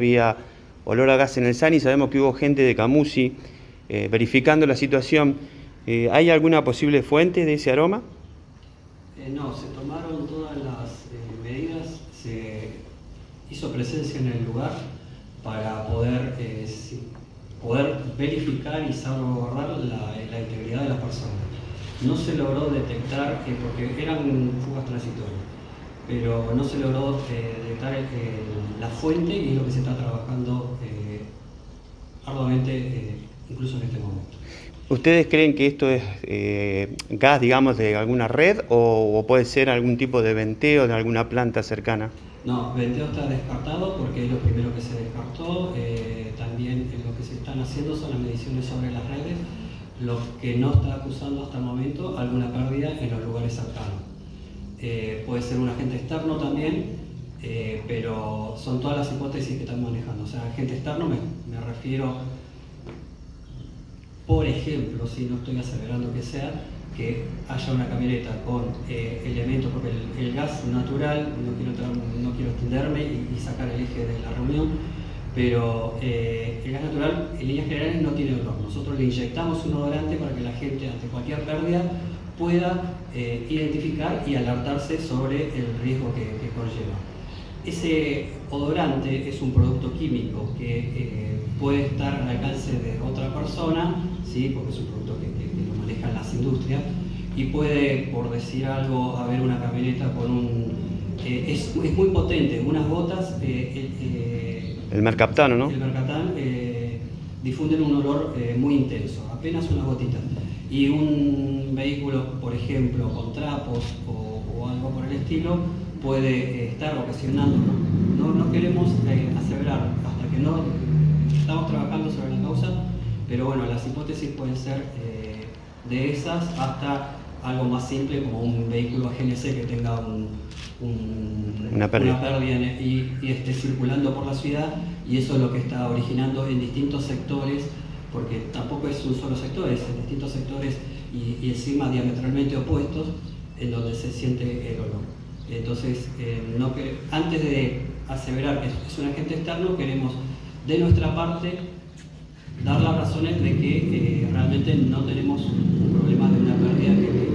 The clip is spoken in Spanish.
Había olor a gas en el SANI, sabemos que hubo gente de Camusi eh, verificando la situación. Eh, ¿Hay alguna posible fuente de ese aroma? Eh, no, se tomaron todas las medidas, se hizo presencia en el lugar para poder, poder verificar y salvaguardar la, la, integridad de las personas. No se logró detectar, porque eran fugas transitorias pero no se logró eh, detectar la fuente y es lo que se está trabajando eh, arduamente eh, incluso en este momento. ¿Ustedes creen que esto es gas, digamos, de alguna red o, puede ser algún tipo de venteo de alguna planta cercana? No, venteo está descartado porque es lo primero que se descartó. también lo que se están haciendo son las mediciones sobre las redes, lo que no está acusando hasta el momento alguna pérdida en los lugares cercanos. Eh, puede ser un agente externo también, eh, pero son todas las hipótesis que están manejando. O sea, agente externo me, refiero, por ejemplo, si no estoy aseverando que sea, que haya una camioneta con eh, elementos, porque el, gas natural, no quiero, no quiero extenderme y, sacar el eje de la reunión, pero el gas natural en líneas generales no tiene olor. Nosotros le inyectamos un odorante para que la gente ante cualquier pérdida pueda eh, identificar y alertarse sobre el riesgo que, conlleva. Ese odorante es un producto químico que eh, puede estar al alcance de otra persona, ¿sí? porque es un producto que, lo manejan las industrias, y puede, por decir algo, haber una camioneta con un... Eh, es, muy potente, unas gotas... el mercaptano, ¿no? El mercaptano difunden un olor muy intenso, apenas una gotita y un vehículo, por ejemplo, con trapos o, algo por el estilo, puede eh, estar ocasionando. No, no queremos eh, aseverar hasta que no estamos trabajando sobre la causa, pero bueno, las hipótesis pueden ser eh, de esas hasta algo más simple como un vehículo GNC que tenga una pérdida, y, y esté circulando por la ciudad y eso es lo que está originando en distintos sectores porque tampoco es un solo sector, es en distintos sectores y, encima diametralmente opuestos en donde se siente el olor. Entonces, eh, no antes de aseverar que es un agente externo, queremos de nuestra parte dar las razones de que eh, realmente no tenemos un problema de una pérdida que,